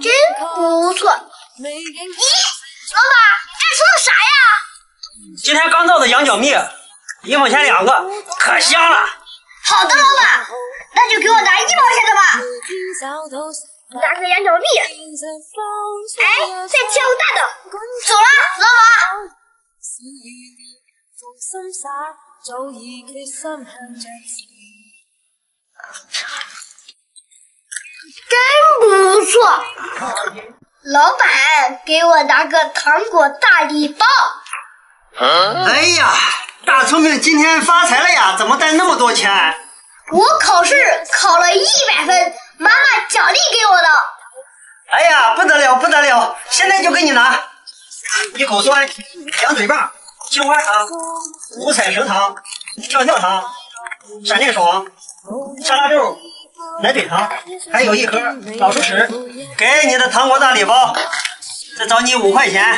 真不错。咦，老板，你这说的啥呀？今天刚到的羊角蜜，一毛钱两个，可香了。好的，老板，那就给我拿一毛钱的吧。拿个羊角蜜。哎，再挑个大的。走了，老板。真不错，老板，给我拿个糖果大礼包。哎呀，大聪明今天发财了呀！怎么带那么多钱？我考试考了一百分，妈妈奖励给我的。哎呀，不得了不得了！现在就给你拿，一口酸，羊嘴棒，青花糖，五彩绳糖，跳跳糖，闪电爽，沙拉豆。奶嘴糖，还有一盒老鼠屎，给你的糖果大礼包，再找你五块钱。哇，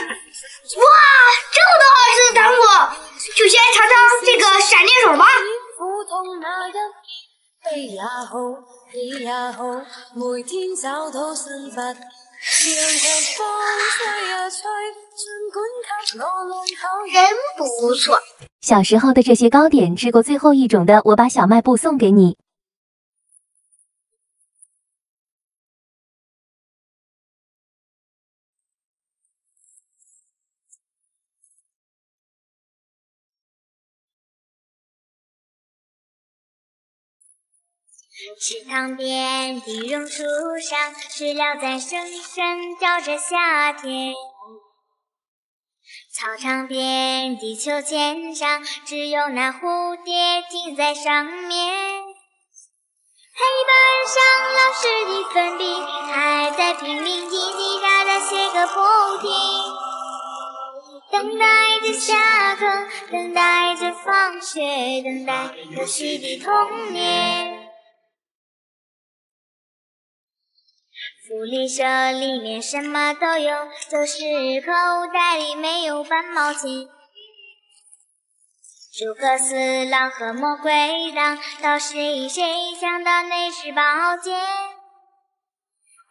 这么多好吃的糖果，就先尝尝这个闪电手吧。真不错。小时候的这些糕点吃过最后一种的，我把小卖部送给你。池塘边的榕树上，知了在声声叫着夏天。操场边的秋千上，只有那蝴蝶停在上面。黑板上老师的粉笔还在拼命叽叽喳喳写个不停，等待着下课，等待着放学，等待游戏的童年。福利社里面什么都有，就是口袋里没有半毛钱。诸葛四郎和魔鬼党，到谁谁抢到那支宝剑？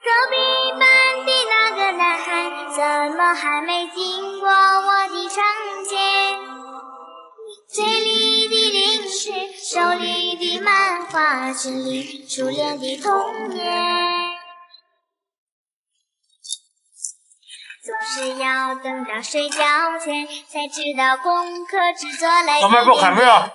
隔壁班的那个男孩，怎么还没经过我的窗前？嘴里的零食，手里的漫画，心里初恋的童年。是要等到睡觉前才知道功课只做了老妹给我开门啊！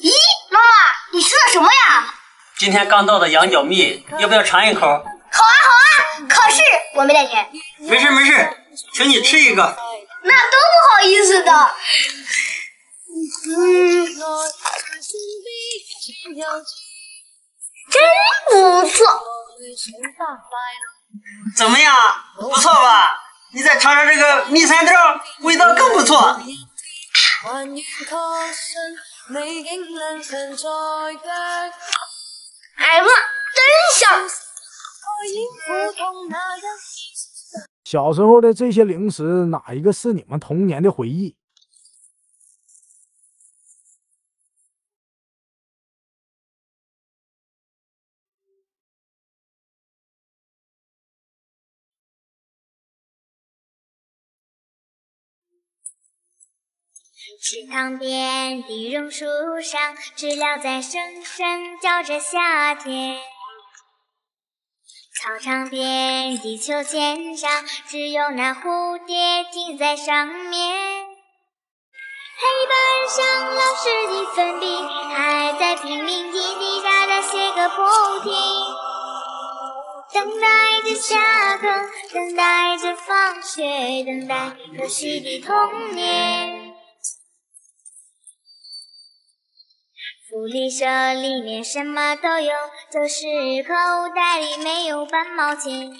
咦，妈妈，你吃的什么呀？今天刚到的羊角蜜，要不要尝一口？好啊好啊！可是我没带钱。没事没事，请你吃一个。那都不好意思的。嗯，真不错。怎么样，不错吧？你再尝尝这个蜜三豆，味道更不错。哎呀，真香！小时候的这些零食，哪一个是你们童年的回忆？池塘边的榕树上，知了在声声叫着夏天。操场边的秋千上，只有那蝴蝶停在上面。黑板上老师的粉笔还在拼命叽叽喳喳写个不停，等待着下课，等待着放学，等待游戏的童年。福福利社里面什么都有，就是口袋里没有半毛钱。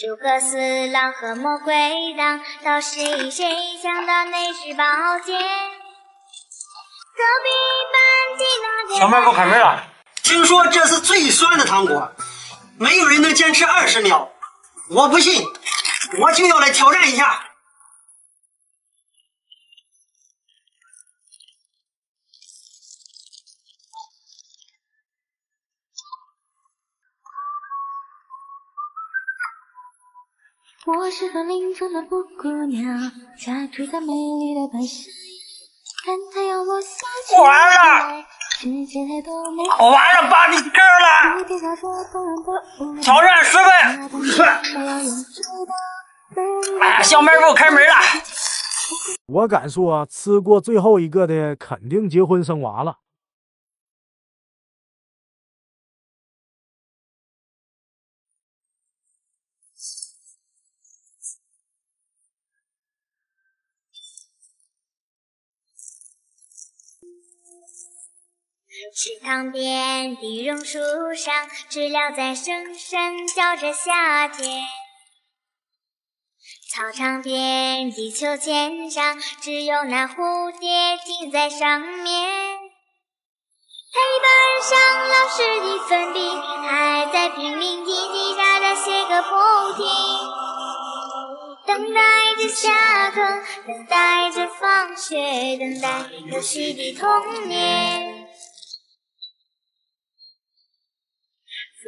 诸葛四郎和魔鬼党，到谁谁想到那是宝剑？隔壁班的那个小卖部开门了，听说这是最酸的糖果，没有人能坚持二十秒。我不信，我就要来挑战一下。我是森林中的布谷鸟，家住在美丽的白山。看太阳落下，完了，世界太多美。完了，把你根了，挑战失败。哎呀，小卖部开门了。我敢说，吃过最后一个的肯定结婚生娃了。池塘边的榕树上，知了在声声叫着夏天。操场边的秋千上，只有那蝴蝶停在上面。黑板上老师的粉笔还在拼命叽叽喳喳写个不停，等待着下课，等待着放学，等待游戏的童年。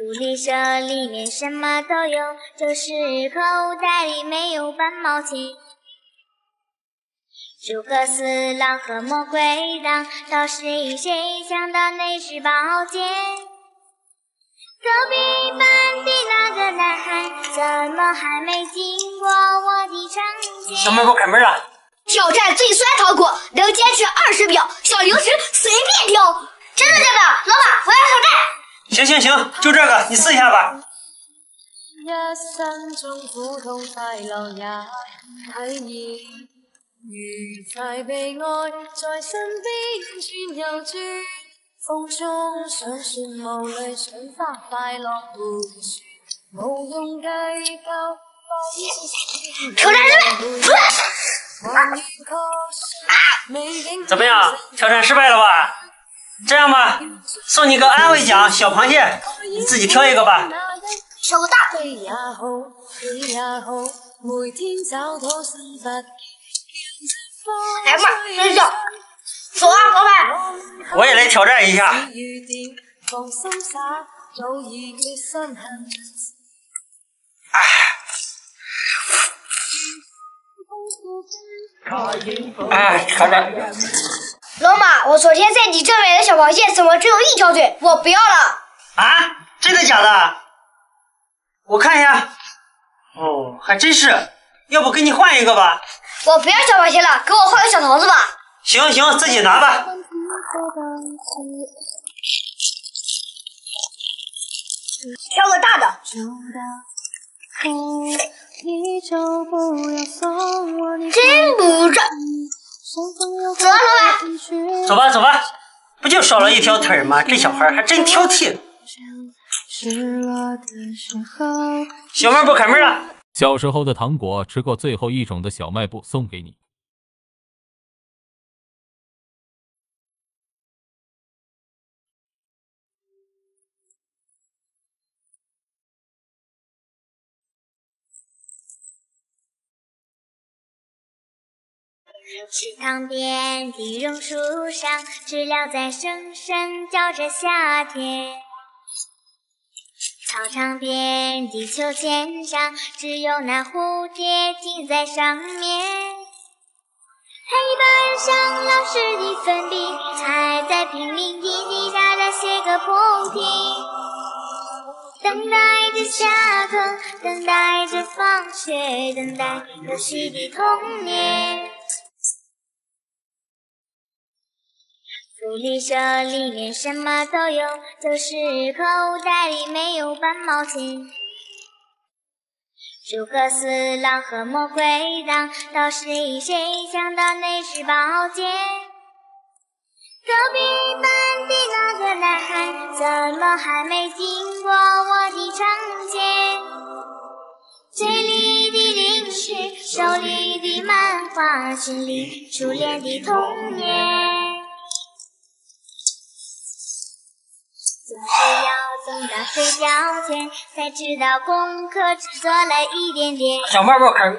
福利社里面什么都有，就是口袋里没有半毛钱。诸葛四郎和魔鬼党，到谁谁抢到那是宝剑？隔壁班的那个男孩，怎么还没经过我的场线？小卖部开门啊，挑战最酸糖果，能坚持二十秒，小零食随便挑。真的假的？老板，我要挑战。行行行，就这个，你试一下吧。一生中苦痛快乐也体验，在身边转又转，风中想说无泪想花快乐盘旋，无用计较。怎么样？挑战失败了吧？这样吧，送你个安慰奖，小螃蟹，你自己挑一个吧。挑个大。来嘛，睡觉。走啊，老板。我也来挑战一下。哎，挑战。老马，我昨天在你这买的小螃蟹怎么只有一条腿？我不要了！啊，真的假的？我看一下。哦，还真是。要不给你换一个吧？我不要小螃蟹了，给我换个小桃子吧。行行，自己拿吧。挑个大的。真不是。走吧，老板！走吧，走吧，不就少了一条腿吗？这小孩还真挑剔。小卖部开门了。小时候的糖果吃过最后一种的小卖部送给你。池塘边的榕树上，知了在声声叫着夏天。操场边的秋千上，只有那蝴蝶停在上面。黑板上老师的粉笔还在拼命叽叽喳喳写个不停，等待着下课，等待着放学，等待游戏的童年。福利社里面什么都有，就是口袋里没有半毛钱。诸葛四郎和魔鬼党，到谁谁想到那是宝剑？隔壁班的那个男孩，怎么还没经过我的窗前？嘴里的零食，手里的漫画，心里初恋的童年。等到睡觉前，才知道功课只做了一点点。小卖部开